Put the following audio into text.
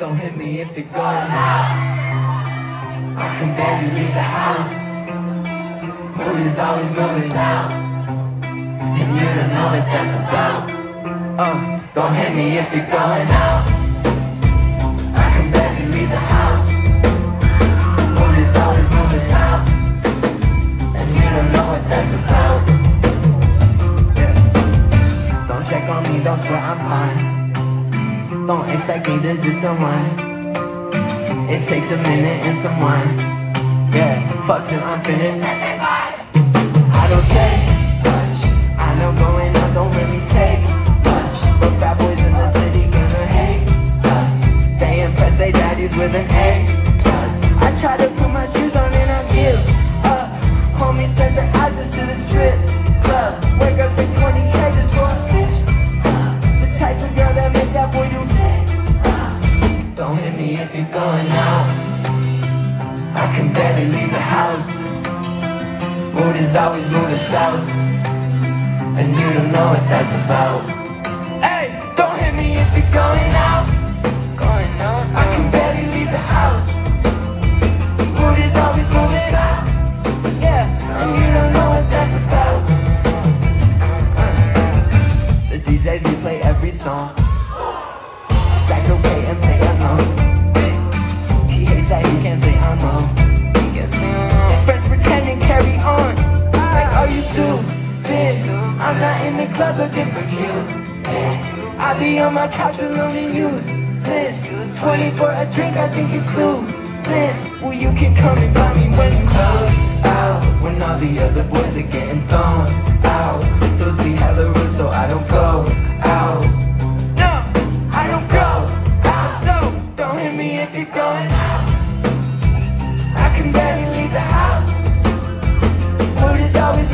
Don't hit me if you're going out. I can barely leave the house. Mood is always moving south. And you don't know what that's about. Uh, don't hit me if you're going out. I can barely leave the house. Mood is always moving south. And you don't know what that's about. Yeah. Don't check on me, don't swear I'm fine. Don't expect me to just unwind. It takes a minute and some wine. Yeah, fuck till I'm finished. I don't say much. I know going out don't really take much. But fat boys in the city gonna hate us. They impress their daddies with an A if you're going out. I can barely leave the house. Mood is always moving south. And you don't know what that's about. Hey, don't hit me if you're going out. Going out. I can barely leave the house. Mood is always moving south. Yes, and you don't know what that's about. The DJs play every song. Stack away and play along say, you can't say I'm wrong. Just friends pretending carry on. Like, are you stupid? I'm not in the club looking for cute. I be on my couch alone and use this. 20 for a drink, I think you clueless. Well, you can come and find me when you close out. When all the other boys are getting thrown out. Those be hella rude, so I don't go out. No, I don't go out. So don't hit me if you're going out can barely leave the house. Word is always